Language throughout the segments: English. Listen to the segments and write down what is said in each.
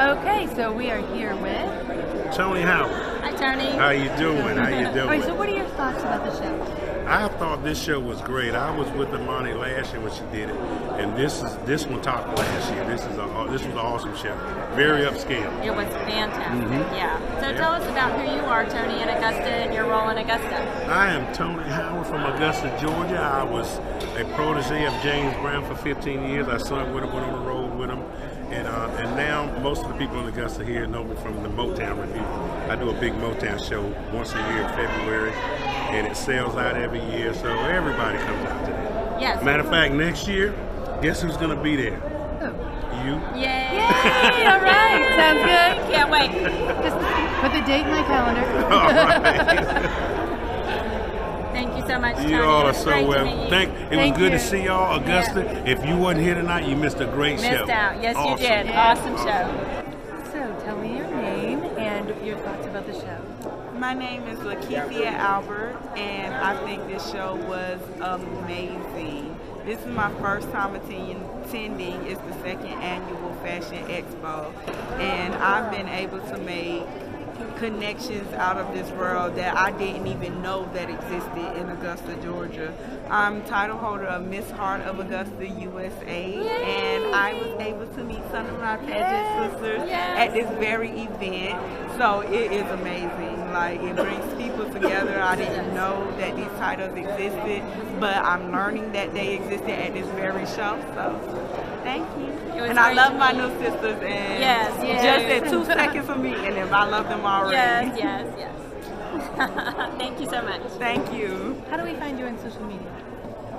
Okay, so we are here with. Tony Howard. Hi, Tony. How you doing? How you doing? All right, so what are your thoughts about the show? I thought this show was great. I was with Imani last year when she did it, and this is this one topped last year. This is a this was an awesome show. Very upscale. It was fantastic. Mhm. Yeah. So Yeah. tell us about who you are, Tony, in Augusta, and your role in Augusta. I am Tony Howard from Augusta, Georgia. I was a protege of James Brown for 15 years. I sung with him, went on the road with him, and uh, and now most of the people in Augusta here know me from the Motown Review. I do a big Motown show once a year in February, and it sells out every year, so everybody comes out to that. Yes. Matter of fact, next year, guess who's going to be there? You. Yay! Yay! All right, sounds good. Can't wait. Just put the date in my calendar. All right. Thank you so much, Tony. you all are so great well. Thank. It Thank was good you. to see y'all, Augusta. If you weren't here tonight, you missed a great show. Missed out. Yes, Awesome. you did. Yeah. Awesome show. So tell me your name and your thoughts about the show. My name is Lakeithia Albert, and I think this show was amazing. This is my first time attending. It's the second annual Fashion Expo, and I've been able to make connections out of this world that I didn't even know that existed in Augusta, Georgia. I'm title holder of Miss Heart of Augusta, USA, and I was able to meet some of my pageant sisters Yes. at this very event. So it is amazing. Like it brings people together. I didn't know that these titles existed, but I'm learning that they existed at this very show. So thank you. And I love my new sisters and Yes, just yes. at two seconds of meeting them, I love them already. Yes, yes, yes. Thank you so much. Thank you. How do we find you on social media?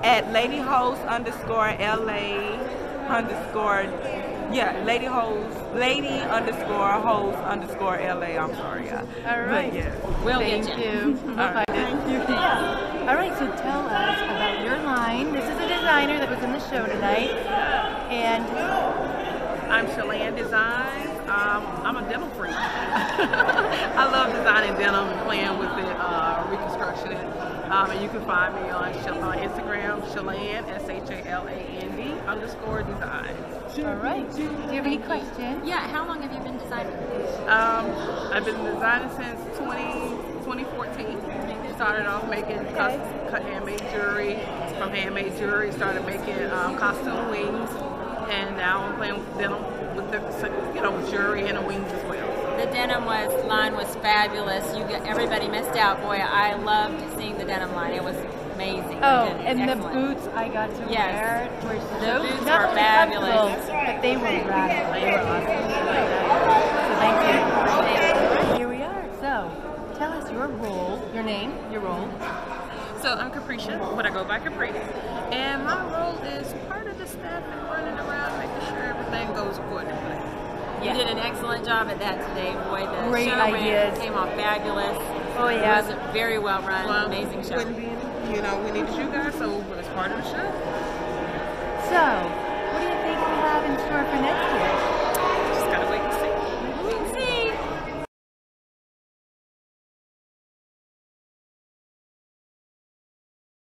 At Lady Host underscore LA underscore yeah, Lady Host Lady underscore host underscore LA. I'm sorry, yeah. All right. But yeah. We'll Thank get you. you. All right. Thank you. All right, so tell us about your line. This is a designer that was in the show tonight. And I'm Shaland Designs. Um, I'm a denim freak. I love designing denim and playing with it, uh, reconstruction it. Um, and you can find me on, on Instagram, Shaland, S-H-A-L-A-N-D underscore design. all right, do you have any questions? Yeah, how long have you been designing? Um, I've been designing since 20, 2014. Started off making custom, cut handmade jewelry. From handmade jewelry, started making um, costume wings. And now I'm playing with denim with the, you know, with jewelry and the wings as well. The denim was line was fabulous. You got, everybody missed out. Boy, I loved seeing the denim line. It was amazing. Oh, You did and the boots I got to Yes. wear were The so boots not were fabulous. comfortable, but they were radical. They were awesome. So thank you. Here we are. So tell us your role, your name, your role. So I'm Capricia, but I go by Caprice. And my role is part of the staff and running around making sure everything goes accordingly. You did an excellent job at that today, boy. The Great show ran- ideas. came off fabulous. Oh, yeah. It was very well run, Well, amazing show. Wouldn't be, you know, we needed you guys, so it's part of the show. So